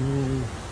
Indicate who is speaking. Speaker 1: no